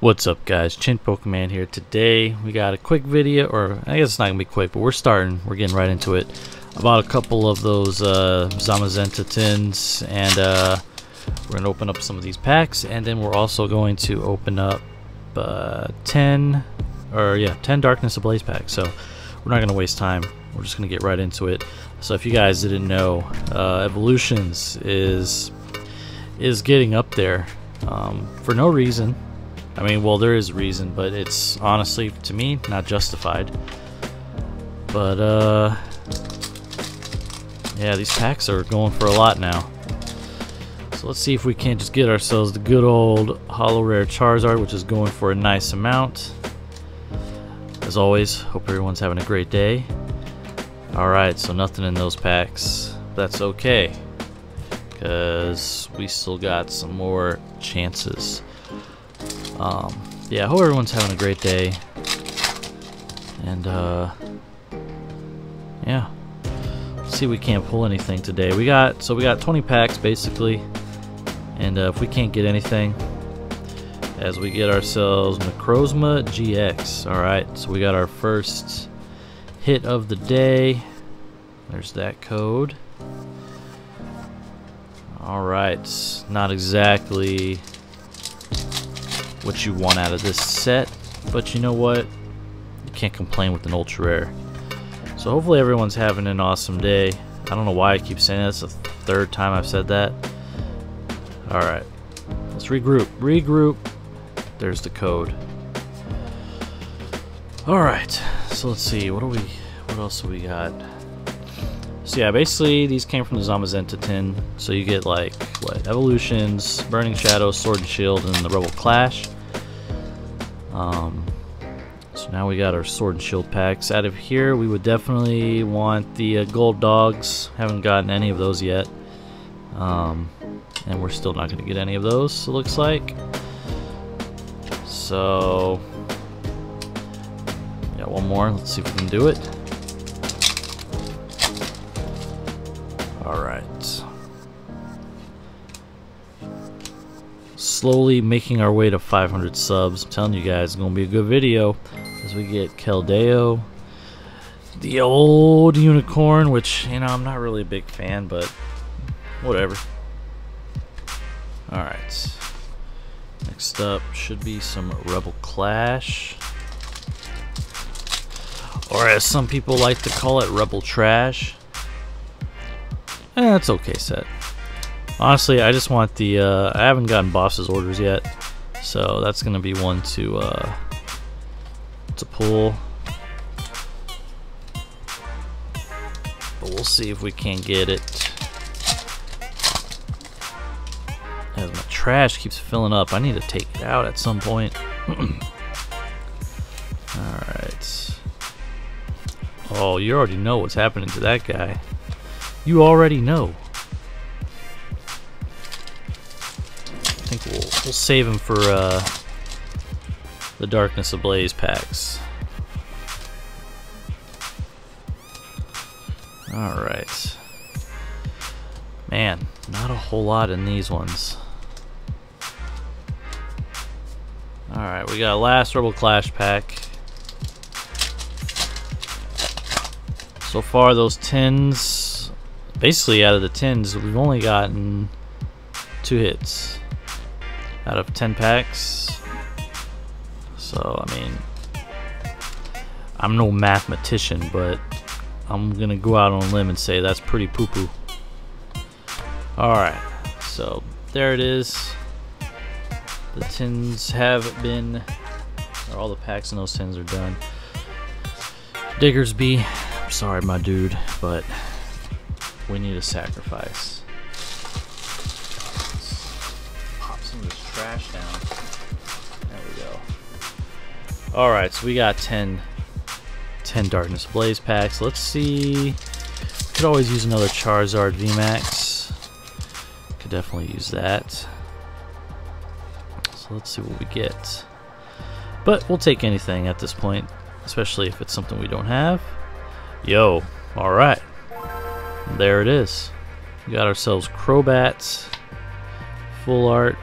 What's up guys, Chinpokoman here. Today we got a quick video, or I guess it's not going to be quick, but we're starting, we're getting right into it, about a couple of those uh, Zamazenta tins, and uh, we're going to open up some of these packs, and then we're also going to open up uh, 10, or yeah, 10 Darkness Ablaze packs, so we're not going to waste time, we're just going to get right into it. So if you guys didn't know, uh, Evolutions is, is getting up there um, for no reason. I mean, well, there is reason, but it's honestly, to me, not justified. But, uh, yeah, these packs are going for a lot now. So let's see if we can't just get ourselves the good old Holo Rare Charizard, which is going for a nice amount. As always, hope everyone's having a great day. Alright, so nothing in those packs. That's okay. Because we still got some more chances. Um, yeah, I hope everyone's having a great day. And, uh, yeah. Let's see we can't pull anything today. We got, so we got 20 packs, basically. And uh, if we can't get anything, as we get ourselves Necrozma GX. Alright, so we got our first hit of the day. There's that code. Alright, not exactly what you want out of this set. But you know what? You can't complain with an ultra rare. So hopefully everyone's having an awesome day. I don't know why I keep saying that. It's the third time I've said that. Alright. Let's regroup. Regroup. There's the code. Alright. So let's see. What do we what else do we got? So yeah, basically these came from the Zamazenta tin. So you get like what evolutions, Burning Shadow, Sword and Shield, and the Rebel Clash. Um, so now we got our Sword and Shield packs. Out of here, we would definitely want the uh, Gold Dogs. Haven't gotten any of those yet. Um, and we're still not going to get any of those, it looks like. So, yeah, one more. Let's see if we can do it. Slowly making our way to 500 subs. I'm telling you guys, it's going to be a good video. As we get Keldeo. The old unicorn, which, you know, I'm not really a big fan, but whatever. Alright. Next up should be some Rebel Clash. Or as some people like to call it, Rebel Trash. Eh, okay set. Honestly, I just want the, uh, I haven't gotten boss's orders yet. So that's going to be one to, uh, to pull. But we'll see if we can get it. As my trash keeps filling up, I need to take it out at some point. Alright. Oh, you already know what's happening to that guy. You already know. We'll, save him for uh, the Darkness Ablaze packs. Alright. Man, not a whole lot in these ones. Alright, we got a last Rebel Clash pack. So far, those tins, basically out of the tins, we've only gotten two hits out of 10 packs. So, I mean, I'm no mathematician, but I'm going to go out on a limb and say that's pretty poo-poo. Alright, so there it is. The tins have been, all the packs in those tins are done. Diggersby, I'm sorry my dude, but we need a sacrifice. Down. There we go. Alright, so we got 10, 10 Darkness Blaze packs. Let's see. Could always use another Charizard VMAX. Could definitely use that. So let's see what we get. But we'll take anything at this point, especially if it's something we don't have. Yo, alright. There it is. We got ourselves Crobats, full art,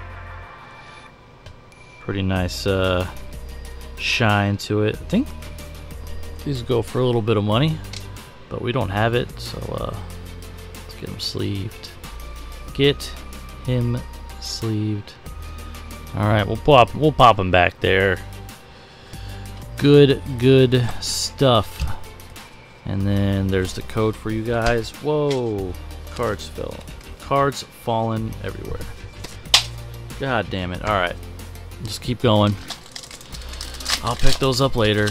Pretty nice uh, shine to it. I think these go for a little bit of money, but we don't have it, so uh, let's get them sleeved. Get him sleeved. All right, we'll pop we'll pop him back there. Good, good stuff. And then there's the code for you guys. Whoa, cards fell. Cards fallen everywhere. God damn it. All right, just keep going. I'll pick those up later.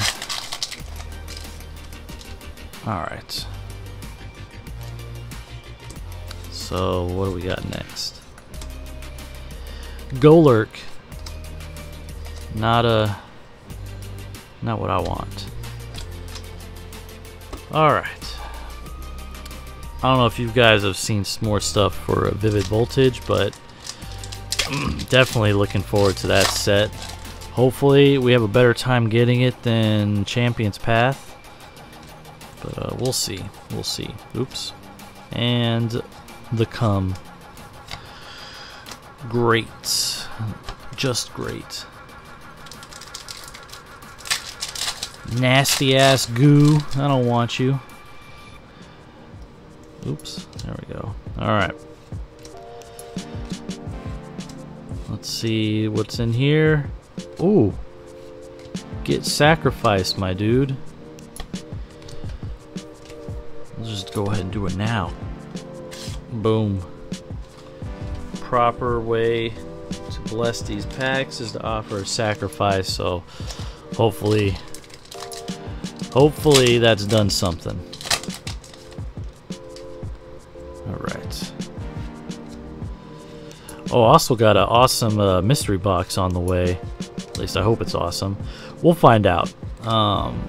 All right. So what do we got next? Golurk. Not a not what I want. Alright. I don't know if you guys have seen more stuff for a Vivid Voltage, but definitely looking forward to that set. Hopefully we have a better time getting it than Champion's Path. But uh, we'll see. We'll see. Oops. And the Come. Great. Just great. Nasty ass goo. I don't want you. Oops. There we go. Alright. Let's see what's in here. Ooh. Get sacrificed, my dude. Let's just go ahead and do it now. Boom. Proper way to bless these packs is to offer a sacrifice, so hopefully Hopefully that's done something. Oh, also got an awesome uh, mystery box on the way. At least I hope it's awesome. We'll find out. Um,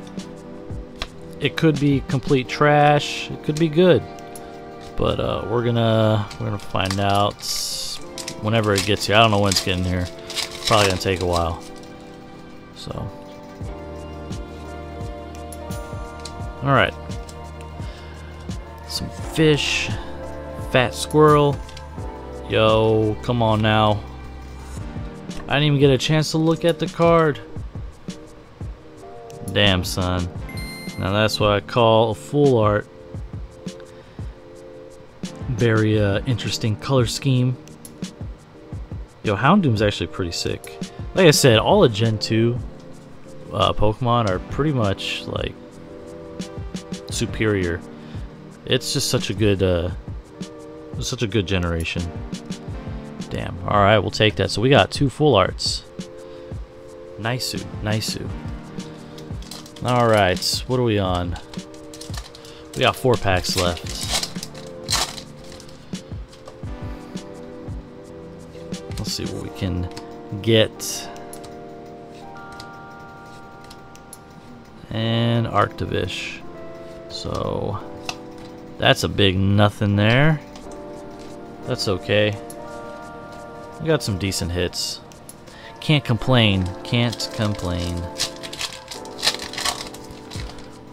it could be complete trash. It could be good. But uh, we're gonna we're gonna find out whenever it gets here. I don't know when it's getting here. Probably gonna take a while. So. Alright. Some fish. Fat squirrel. Yo, come on now. I didn't even get a chance to look at the card. Damn, son. Now that's what I call a full art. Very uh, interesting color scheme. Yo, Houndoom's actually pretty sick. Like I said, all of Gen 2 uh, Pokemon are pretty much like superior. It's just such a good, uh, such a good generation. Damn. All right, we'll take that. So we got two full arts. Nice, nice. All right, what are we on? We got four packs left. Let's see what we can get. And Arctovish. So that's a big nothing there. That's okay. We got some decent hits. Can't complain. Can't complain.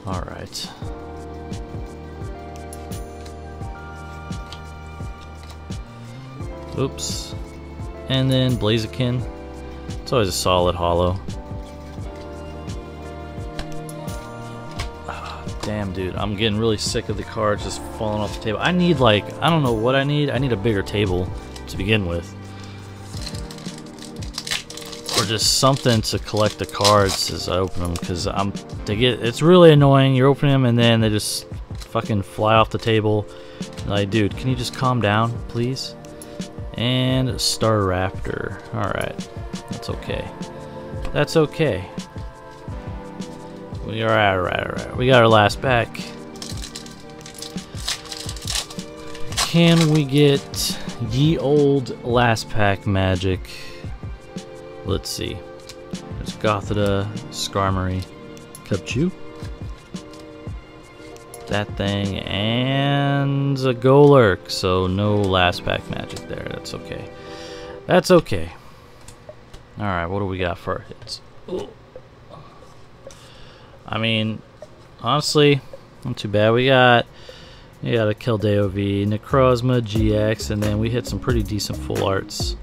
Alright. Oops. And then Blaziken. It's always a solid holo. Dude, I'm getting really sick of the cards just falling off the table. I need, like, I don't know what I need. I need a bigger table to begin with. Or just something to collect the cards as I open them, because I'm, they get, it's really annoying. You're opening them and then they just fucking fly off the table. Like, dude, can you just calm down, please? And Staraptor. Alright, that's okay. That's okay. We are alright, alright. We got our last pack. Can we get ye old last pack magic? Let's see. There's Gothita, Skarmory, Cubchoo. That thing, and a Golurk. So no last pack magic there. That's okay. That's okay. Alright, what do we got for hits? Ooh. I mean, honestly, not too bad. We got we got a Keldeo V, Necrozma GX, and then we hit some pretty decent full arts.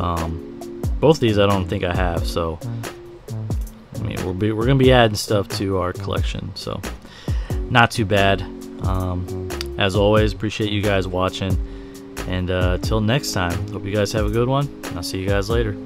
Um, both these I don't think I have, so I mean we'll be we're gonna be adding stuff to our collection, so not too bad. Um, as always, appreciate you guys watching, and uh, till next time, hope you guys have a good one. I'll see you guys later.